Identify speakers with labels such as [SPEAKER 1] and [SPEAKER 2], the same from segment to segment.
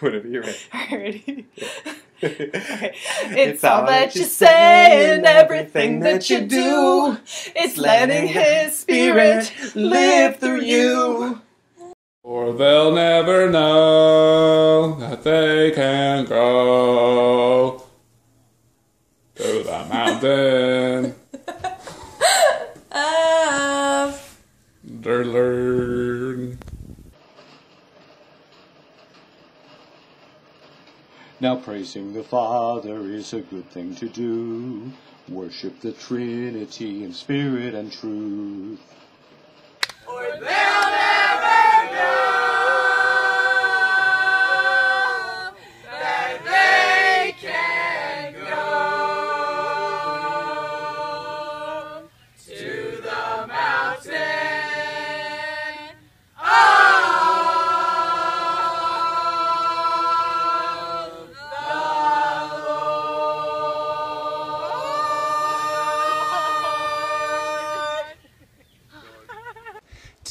[SPEAKER 1] Whenever you're ready.
[SPEAKER 2] Alrighty. okay. It's all that you say and everything that you do. It's letting His Spirit live through you.
[SPEAKER 3] Or they'll never know that they can go to the mountain.
[SPEAKER 2] Of
[SPEAKER 3] to
[SPEAKER 4] Now praising the Father is a good thing to do. Worship the Trinity in spirit and truth.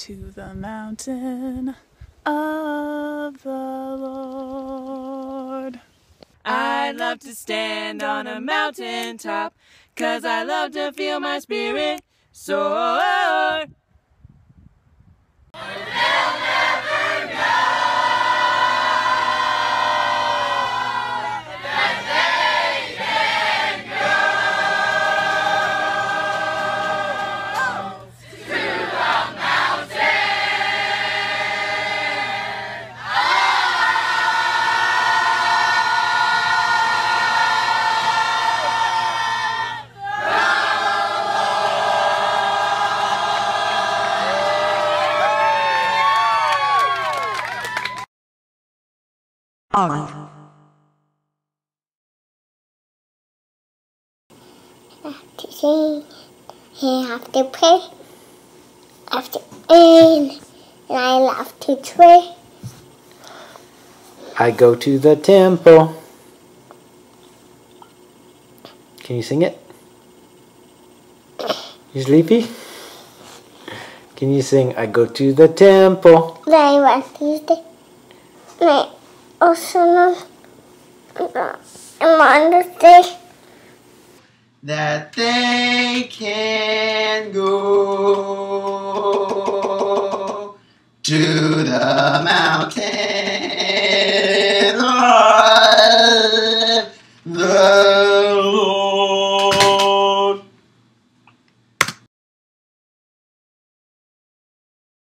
[SPEAKER 2] To the mountain of the Lord.
[SPEAKER 5] I'd love to stand on a mountain top, cause I love to feel my spirit soar.
[SPEAKER 6] To sing, I have to pray, I have to earn, and I love to pray.
[SPEAKER 7] I go to the temple. Can you sing it? You sleepy? Can you sing I go to the temple?
[SPEAKER 6] I want to stay. The stage.
[SPEAKER 1] That they can go to the mountain